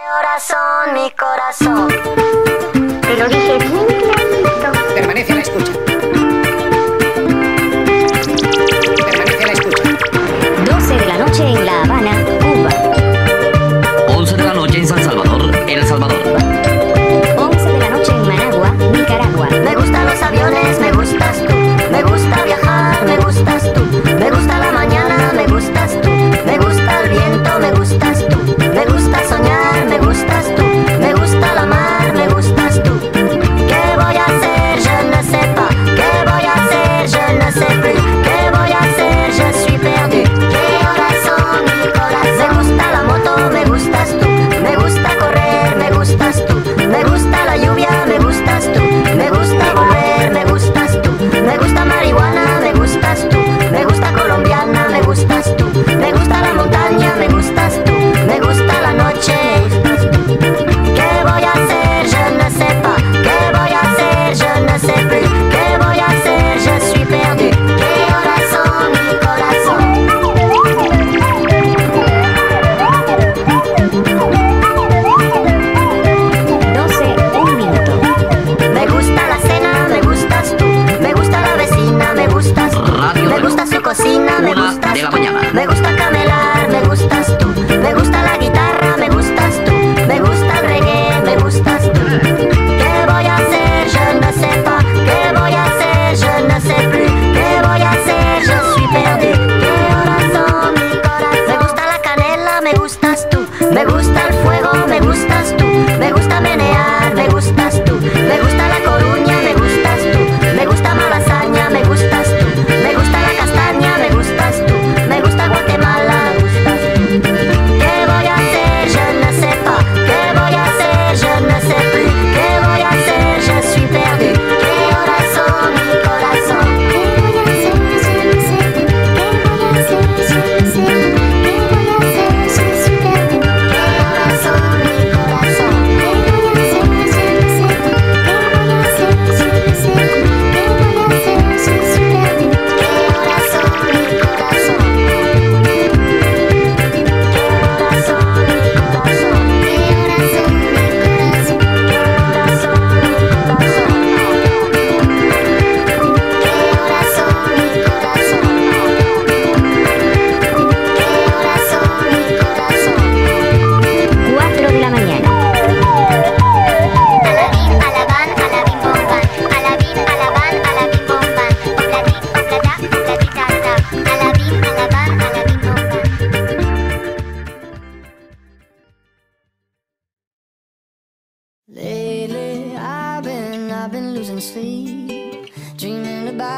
Corazón, mi corazón. Te lo dije bien clarito. Permanece a la escucha.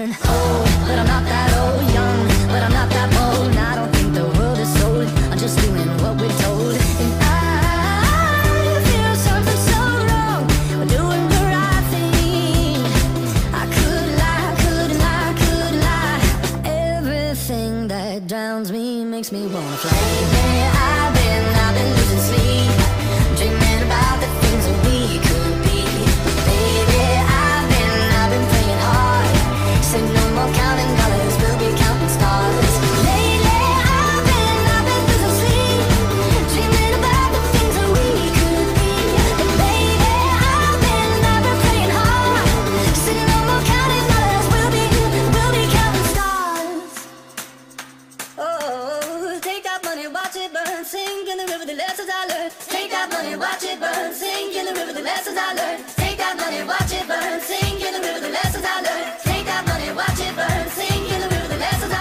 old, oh, but I'm not that old. Young, but I'm not that bold. I don't think the world is. I'm just doing what we're told. And I feel something so wrong. We're doing the right thing. I could lie, could lie, could lie. Everything that drowns me makes me wanna fly. Yeah, river, the lessons I learned. Take that money, watch it burn. Sing in the river, the lessons I learned. Take that money, watch it burn. Sing in the river, the lessons I learned. Take that money, watch it burn. Sing in the river, the lessons I learned.